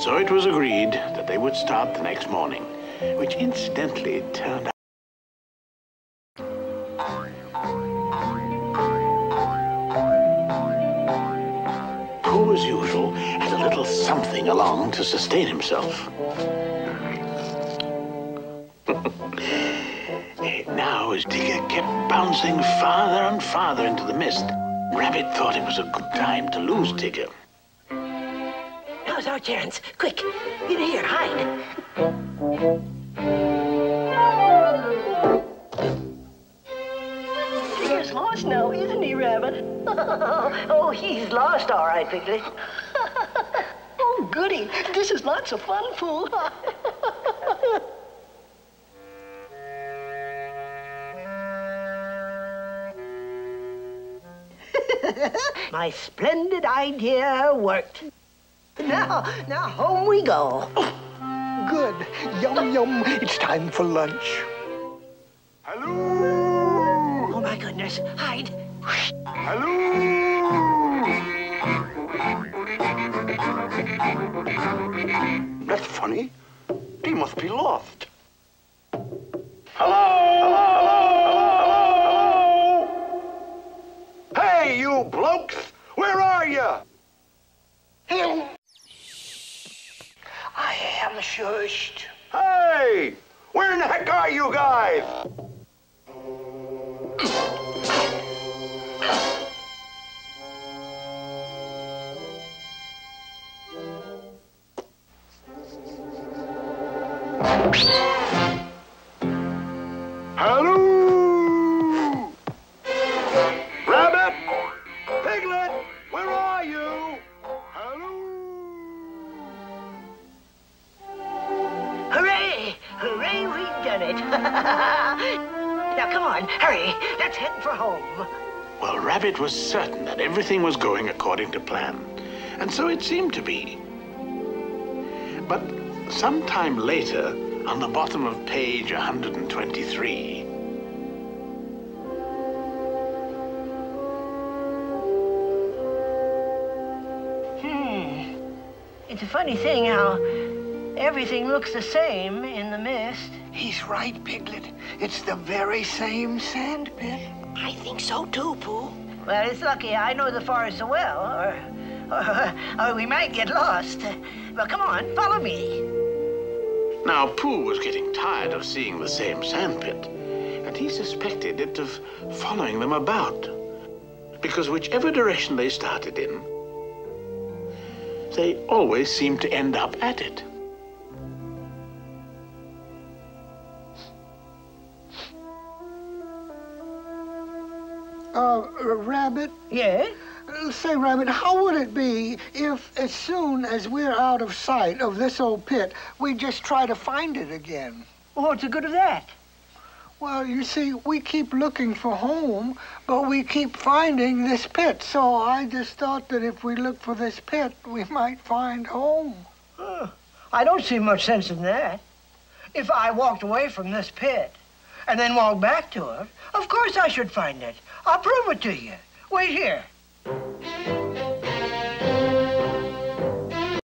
So it was agreed that they would start the next morning, which incidentally turned out. Pooh, as usual, had a little something along to sustain himself. now, as Tigger kept bouncing farther and farther into the mist, Rabbit thought it was a good time to lose Tigger. Now's our chance. Quick, get here, hide. Tigger's lost now, isn't he, Rabbit? oh, he's lost, all right, Piglet. oh, goody. This is lots of fun, Pooh. My splendid idea worked. Now, now home we go. Good. Yum, yum. It's time for lunch. Hello! Oh, my goodness. Hide. Hello! That's funny. He must be lost. Hello! Hello! Hello! Hello! Hey, you blokes! Where are you? I am shushed. Hey! Where in the heck are you guys? now, come on, hurry. Let's head for home. Well, Rabbit was certain that everything was going according to plan, and so it seemed to be. But sometime later, on the bottom of page 123, Hmm. It's a funny thing how everything looks the same in the mist. He's right, Piglet. It's the very same sand pit. I think so too, Pooh. Well, it's lucky I know the forest so well, or, or, or we might get lost. Well, come on, follow me. Now, Pooh was getting tired of seeing the same sandpit, and he suspected it of following them about. Because whichever direction they started in, they always seemed to end up at it. Uh, Rabbit? Yeah? Uh, Say, Rabbit, how would it be if, as soon as we're out of sight of this old pit, we just try to find it again? Well, what's the good of that? Well, you see, we keep looking for home, but we keep finding this pit. So I just thought that if we look for this pit, we might find home. Huh. I don't see much sense in that. If I walked away from this pit and then walk back to it, of course I should find it. I'll prove it to you. Wait here.